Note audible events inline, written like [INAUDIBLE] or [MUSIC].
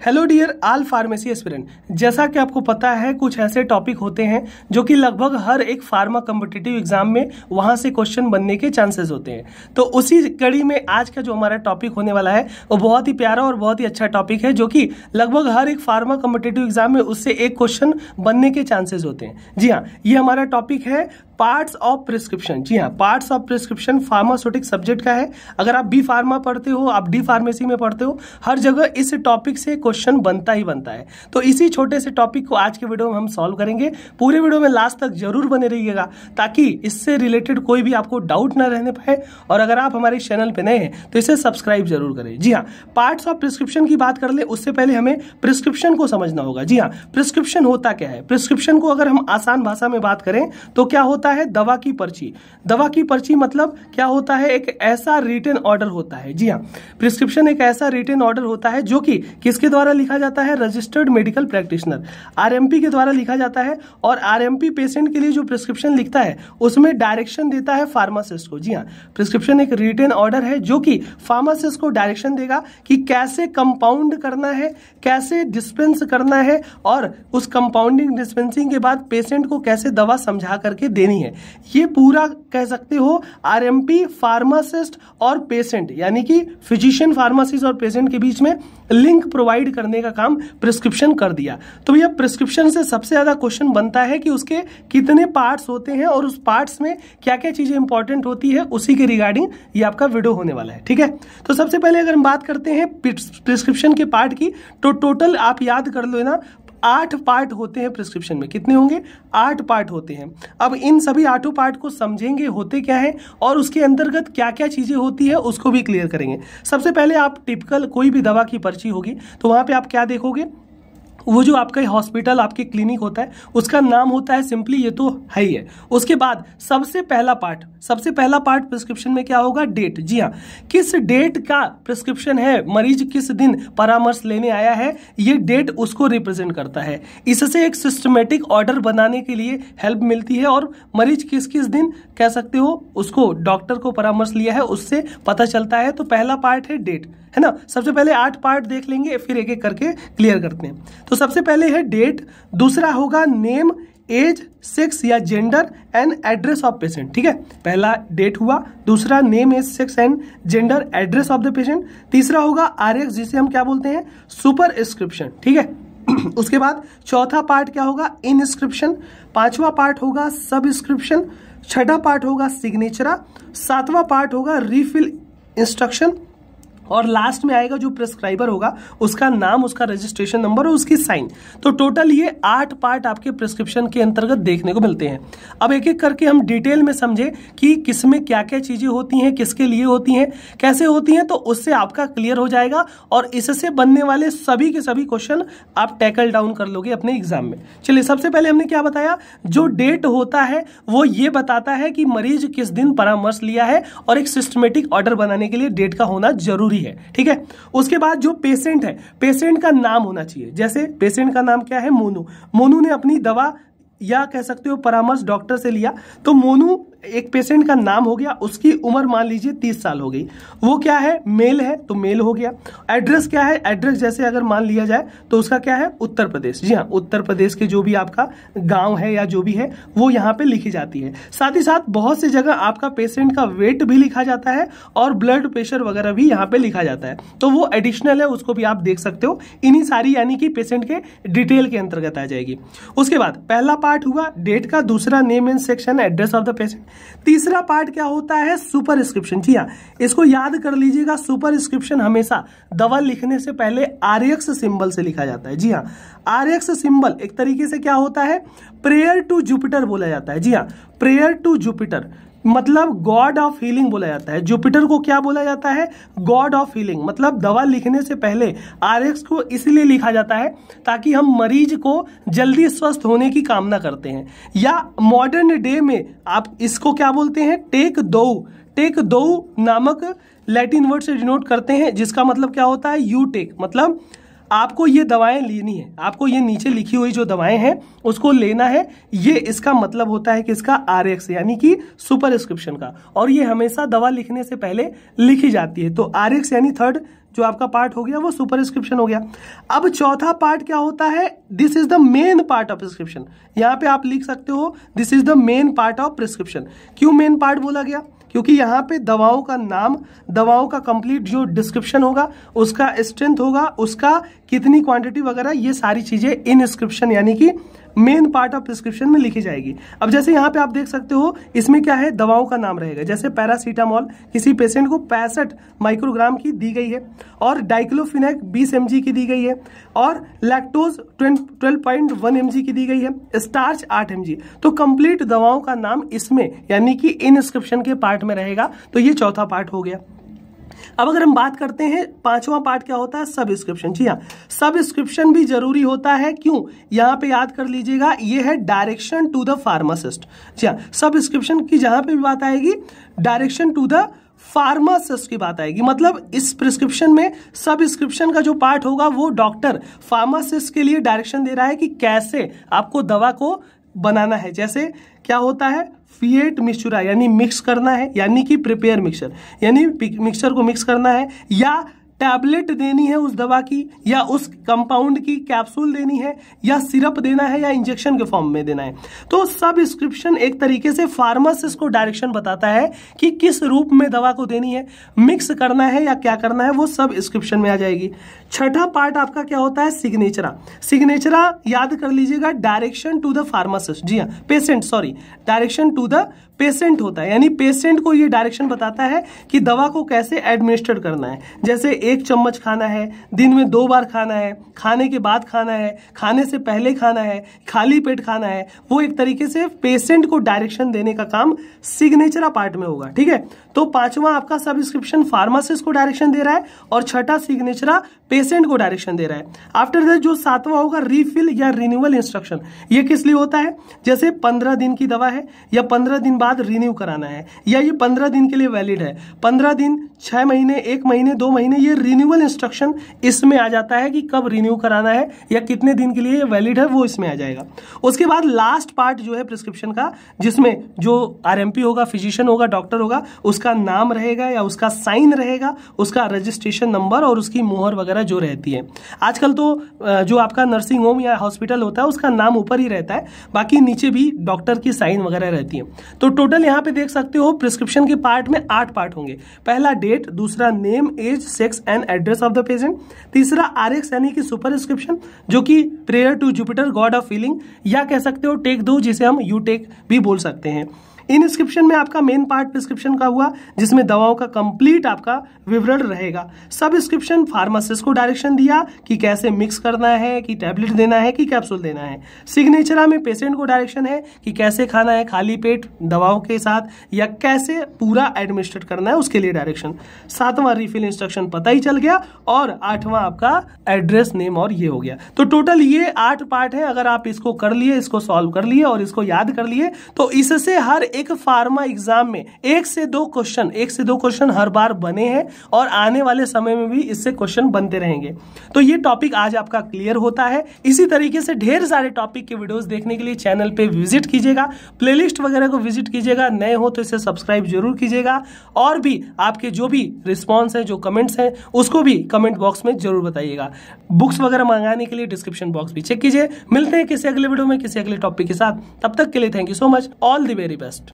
Hello dear all pharmacy aspirant जैसा कि आपको पता है, कुछ ऐसे टॉपिक होते हैं जो कि लगभग हर एक फार्मा कम्पिटिटिव एग्ज़ाम में वहाँ से क्वेश्चन बनने के चांसेस होते हैं। तो उसी कड़ी में आज का जो हमारा टॉपिक होने वाला है, वो बहुत ही प्यारा और बहुत ही अच्छा टॉपिक है, जो कि लगभग हर एक फार्मा कम्पिटिटिव एग्ज़ाम में उससे एक क्वेश्चन बनने के चांसेस होते हैं। जी हाँ ये हमारा टॉपिक है पार्ट्स ऑफ़ प्रिस्क्रिप्शन, जी हाँ parts of prescription pharmaceutic subject का है। अगर आप बी फार्मा पढ़ते हो, आप डी फार्मेसी में पढ़ते हो, हर जगह इस टॉपिक से क्वेश्चन बनता ही बनता है। तो इसी छोटे से टॉपिक को आज के वीडियो में हम सॉल्व करेंगे। पूरे वीडियो में लास्ट तक ज़रूर बने रहिएगा, ताकि इससे रिलेटेड कोई भी आपको डाउट ना रहने पाए। और अगर आप हमारे चैनल पर नए हैं तो इसे सब्सक्राइब ज़रूर करें। जी हाँ पार्ट्स ऑफ़ प्रिस्क्रिप्शन की बात कर ले, उससे पहले हमें प्रिस्क्रिप्शन को समझना होगा। जी हाँ प्रिस्क्रिप्शन होता क्या है? प्रिस्क्रिप्शन को अगर हम आसान भाषा में बात करें तो क्या होता है दवा की पर्ची। दवा की पर्ची मतलब क्या होता है? एक ऐसा रिटर्न ऑर्डर होता है। जी हाँ प्रिस्क्रिप्शन एक ऐसा रिटर्न ऑर्डर होता है जो कि किसके द्वारा लिखा जाता है? रजिस्टर्ड मेडिकल प्रैक्टिशनर आरएमपी के द्वारा लिखा जाता है और आरएमपी पेशेंट के लिए जो प्रिस्क्रिप्शन लिखता है, उसमें डायरेक्शन देता है फार्मासिस्ट को। जी हाँ प्रिस्क्रिप्शन एक रिटर्न ऑर्डर है जो कि फार्मासिस्ट को डायरेक्शन देगा कि कैसे कंपाउंड करना है, कैसे डिस्पेंस करना है और उस कंपाउंडिंग डिस्पेंसिंग के बाद पेशेंट को कैसे दवा समझा करके देनी है। ये पूरा कह सकते हो आरएमपी फार्मासिस्ट और पेशेंट यानी कि फिजिशियन फार्मासिस्ट और पेशेंट के बीच में लिंक प्रोवाइड करने का काम प्रिस्क्रिप्शन कर दिया। तो भैया प्रिस्क्रिप्शन से सबसे ज़्यादा क्वेश्चन बनता है कि उसके कितने पार्ट्स होते हैं और उस पार्ट्स में क्या क्या चीज़ें इंपॉर्टेंट होती है, उसी के रिगार्डिंग ये आपका वीडियो होने वाला है, ठीक है? तो सबसे पहले अगर हम बात करते हैं प्रिस्क्रिप्शन के पार्ट की तो टोटल आप याद कर लो ना आठ पार्ट होते हैं प्रिस्क्रिप्शन में। कितने होंगे? आठ पार्ट होते हैं। अब इन सभी आठों पार्ट को समझेंगे, होते क्या है और उसके अंतर्गत क्या क्या चीज़ें होती है, उसको भी क्लियर करेंगे। सबसे पहले आप टिपिकल कोई भी दवा की पर्ची होगी तो वहाँ पर आप क्या देखोगे? वो जो आपका हॉस्पिटल आपके क्लिनिक होता है, उसका नाम होता है सिंपली ये तो है ही है। उसके बाद सबसे पहला पार्ट सबसे पहला पार्ट प्रिस्क्रिप्शन में क्या होगा? डेट जी हाँ किस डेट का प्रिस्क्रिप्शन है? मरीज़ किस दिन परामर्श लेने आया है? ये डेट उसको रिप्रेजेंट करता है। इससे एक सिस्टमेटिक ऑर्डर बनाने के लिए हेल्प मिलती है और मरीज़ किस किस दिन कह सकते हो, उसको डॉक्टर को परामर्श लिया है, उससे पता चलता है। तो पहला पार्ट है डेट है ना? सबसे पहले आठ पार्ट देख लेंगे, फिर एक एक करके क्लियर करते हैं। तो सबसे पहले है डेट दूसरा होगा नेम एज सेक्स या gender and address of patient ठीक है? पहला डेट हुआ, दूसरा name age sex and gender address of the patient तीसरा होगा आर एक्स जिसे हम क्या बोलते हैं? सुपर स्क्रिप्शन ठीक है? [CLEARS THROAT] उसके बाद चौथा पार्ट क्या होगा? इनस्क्रिप्शन पांचवा पार्ट होगा सब स्क्रिप्शन छठा पार्ट होगा सिग्नेचरा सातवां पार्ट होगा रीफिल इंस्ट्रक्शन और लास्ट में आएगा जो प्रिस्क्राइबर होगा, उसका नाम, उसका रजिस्ट्रेशन नंबर और उसकी साइन तो टोटल ये आठ पार्ट आपके प्रिस्क्रिप्शन के अंतर्गत देखने को मिलते हैं। अब एक एक करके हम डिटेल में समझे कि किसमें क्या क्या चीज़ें होती हैं, किसके लिए होती हैं, कैसे होती हैं तो उससे आपका क्लियर हो जाएगा और इससे बनने वाले सभी के सभी क्वेश्चन आप टैकल डाउन कर लोगे अपने एग्ज़ाम में। चलिए, सबसे पहले हमने क्या बताया? जो डेट होता है, वो ये बताता है कि मरीज़ किस दिन परामर्श लिया है और एक सिस्टमेटिक ऑर्डर बनाने के लिए डेट का होना ज़रूरी ज़रूरी है, ठीक है? उसके बाद जो पेशेंट है पेशेंट का नाम होना चाहिए। जैसे पेशेंट का नाम क्या है? मोनू। मोनू ने अपनी दवा, या कह सकते हो, परामर्श डॉक्टर से लिया तो मोनू एक पेशेंट का नाम हो गया, उसकी उम्र मान लीजिए तीस साल हो गई। वो क्या है? मेल है तो मेल हो गया। एड्रेस क्या है? एड्रेस जैसे अगर मान लिया जाए तो उसका क्या है? उत्तर प्रदेश। जी हाँ उत्तर प्रदेश के जो भी आपका गाँव है या जो भी है, वो यहाँ पे लिखी जाती है। साथ ही साथ बहुत सी जगह आपका पेशेंट का वेट भी लिखा जाता है और ब्लड प्रेशर वगैरह भी यहाँ पे लिखा जाता है। तो वो एडिशनल है, उसको भी आप देख सकते हो। इन्हीं सारी यानी कि पेशेंट के डिटेल के अंतर्गत आ जाएगी। उसके बाद पहला पार्ट हुआ डेट का दूसरा name and section address of the patient तीसरा पार्ट क्या होता है? सुपर स्क्रिप्शन जी हाँ? इसको याद कर लीजिएगा सुपर स्क्रिप्शन हमेशा दवा लिखने से पहले आर्यक्स सिंबल से लिखा जाता है। जी हाँ आर्यक्स सिंबल एक तरीके से क्या होता है? प्रेयर टू जुपिटर बोला जाता है। जी हाँ प्रेयर टू जुपिटर। मतलब गॉड ऑफ़ हीलिंग बोला जाता है। जुपिटर को क्या बोला जाता है? गॉड ऑफ़ हीलिंग मतलब दवा लिखने से पहले आरएक्स को इसलिए लिखा जाता है ताकि हम मरीज़ को जल्दी स्वस्थ होने की कामना करते हैं। या मॉडर्न डे में आप इसको क्या बोलते हैं? टेक दो टेक दो नामक लैटिन वर्ड से डिनोट करते हैं, जिसका मतलब क्या होता है? यू टेक मतलब आपको ये दवाएँ लेनी है, आपको ये नीचे लिखी हुई जो दवाएँ हैं, उसको लेना है। ये इसका मतलब होता है कि इसका आरएक्स यानी कि सुपरस्क्रिप्शन का। और ये हमेशा दवा लिखने से पहले लिखी जाती है। तो आरएक्स यानी थर्ड जो आपका पार्ट हो गया, वो सुपरस्क्रिप्शन हो गया। अब चौथा पार्ट क्या होता है? This is the main part of prescription यहाँ पे आप लिख सकते हो this is the main part of prescription क्यों मेन पार्ट बोला गया? क्योंकि यहाँ पे दवाओं का नाम, दवाओं का कंप्लीट जो डिस्क्रिप्शन होगा, उसका स्ट्रेंथ होगा, उसका कितनी क्वांटिटी वगैरह, ये सारी चीज़ें इनस्क्रिप्शन यानी कि मेन पार्ट ऑफ़ प्रिस्क्रिप्शन में लिखी जाएगी। अब जैसे यहाँ पे आप देख सकते हो, इसमें क्या है? दवाओं का नाम रहेगा। जैसे पैरासीटामॉल किसी पेशेंट को पैंसठ माइक्रोग्राम की दी गई है और डाइक्लोफिनेक 20 एम की दी गई है और लैक्टोज 12.1 एम की दी गई है स्टार्च 8 एम तो कंप्लीट दवाओं का नाम इसमें, यानी कि इनस्क्रिप्शन के पार्ट में रहेगा। तो ये चौथा पार्ट हो गया। अब अगर हम बात करते हैं, पांचवा पार्ट क्या होता है? सबस्क्रिप्शन जी हाँ सबस्क्रिप्शन भी ज़रूरी होता है। क्यों? यहाँ पे याद कर लीजिएगा, ये है डायरेक्शन टू द फार्मासिस्ट जी हाँ सबस्क्रिप्शन की जहाँ पे भी बात आएगी डायरेक्शन टू द फार्मासिस्ट की बात आएगी। मतलब इस प्रिस्क्रिप्शन में सबस्क्रिप्शन का जो पार्ट होगा, वो डॉक्टर फार्मासिस्ट के लिए डायरेक्शन दे रहा है कि कैसे आपको दवा को बनाना है। जैसे क्या होता है? फिएट मिक्सचुरा यानी मिक्स करना है, यानी कि प्रिपेयर मिक्सर यानी मिक्सर को मिक्स करना है, या टैबलेट देनी है उस दवा की, या उस कंपाउंड की कैप्सूल देनी है, या सिरप देना है, या इंजेक्शन के फॉर्म में देना है। तो सब स्क्रिप्शन एक तरीके से फार्मासिस्ट को डायरेक्शन बताता है कि किस रूप में दवा को देनी है मिक्स करना है, या क्या करना है, वो सब स्क्रिप्शन में आ जाएगी। छठा पार्ट आपका क्या होता है? सिग्नेचरा सिग्नेचरा याद कर लीजिएगा डायरेक्शन टू द फार्मासिस्ट जी हाँ patient sorry direction to the patient होता है। यानी पेशेंट को ये डायरेक्शन बताता है कि दवा को कैसे एडमिनिस्टर करना है। जैसे एक चम्मच खाना है, दिन में दो बार खाना है, खाने के बाद खाना है, खाने से पहले खाना है, खाली पेट खाना है, वो एक तरीके से पेशेंट को डायरेक्शन देने का काम सिग्नेचर पार्ट में होगा, ठीक है? तो पांचवा आपका सब्सक्रिप्शन फार्मासिस्ट को डायरेक्शन दे रहा है और छठा सिग्नेचरा पेशेंट को डायरेक्शन दे रहा है। आफ्टर दैट जो सातवां होगा रिफिल या रिन्यूअल इंस्ट्रक्शन ये किस लिए होता है? जैसे पंद्रह दिन की दवा है या पंद्रह दिन बाद रिन्यू कराना है। या ये पंद्रह दिन के लिए वैलिड है। पंद्रह दिन, छह महीने, एक महीने, दो महीने, ये रिन्यूअल इंस्ट्रक्शन इसमें आ जाता है कि कब रिन्यू कराना है या कितने दिन के लिए वैलिड है, वो इसमें आ जाएगा। उसके बाद लास्ट पार्ट जो है प्रिस्क्रिप्शन का, जिसमें जो आरएमपी होगा फिजिशियन होगा डॉक्टर होगा, उसका नाम रहेगा या उसका साइन रहेगा, उसका रजिस्ट्रेशन नंबर और उसकी मोहर वगैरह जो रहती है। आजकल तो जो आपका नर्सिंग होम या हॉस्पिटल होता है, उसका नाम ऊपर ही रहता है। बाकी नीचे भी डॉक्टर की साइन वगैरह रहती है। तो टोटल यहाँ पे देख सकते हो प्रिस्क्रिप्शन के पार्ट में आठ पार्ट होंगे। पहला डेट दूसरा name age sex and address of the patient तीसरा आर यानी कि सुपरस्क्रिप्शन जो कि prayer to Jupiter god of feeling या कह सकते हो टेक दो, जिसे हम यू टेक भी बोल सकते हैं। इनस्क्रिप्शन में आपका मेन पार्ट प्रिस्क्रिप्शन का हुआ, जिसमें दवाओं का कंप्लीट आपका विवरण रहेगा। सब सबस्क्रिप्शन फार्मासिस्ट को डायरेक्शन दिया कि कैसे मिक्स करना है, कि टैबलेट देना है, कि कैप्सूल देना है। सिग्नेचरा में पेशेंट को डायरेक्शन है कि कैसे खाना है, खाली पेट, दवाओं के साथ, या कैसे पूरा एडमिनिस्ट्रेट करना है, उसके लिए डायरेक्शन सातवां रिफिल इंस्ट्रक्शन पता ही चल गया और आठवां आपका एड्रेस नेम और ये हो गया। तो टोटल ये आठ पार्ट है। अगर आप इसको कर लिए, इसको सॉल्व कर लिए और इसको याद कर लिए तो इससे हर एक फार्मा एग्ज़ाम में एक से दो क्वेश्चन एक से दो क्वेश्चन हर बार बने हैं और आने वाले समय में भी इससे क्वेश्चन बनते रहेंगे। तो ये टॉपिक आज आपका क्लियर होता है। इसी तरीके से ढेर सारे टॉपिक के वीडियोस देखने के लिए चैनल पे विज़िट कीजिएगा। प्लेलिस्ट वगैरह को विज़िट कीजिएगा। नए हो तो इसे सब्सक्राइब ज़रूर कीजिएगा। और भी आपके जो भी रिस्पॉन्स है, जो कमेंट्स हैं, उसको भी कमेंट बॉक्स में ज़रूर बताइएगा। बुक्स वगैरह मंगाने के लिए डिस्क्रिप्शन बॉक्स भी चेक कीजिए। मिलते हैं किसी अगले वीडियो में, किसी अगले टॉपिक के साथ। तब तक के लिए thank you so much all the very best